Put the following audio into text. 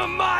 a!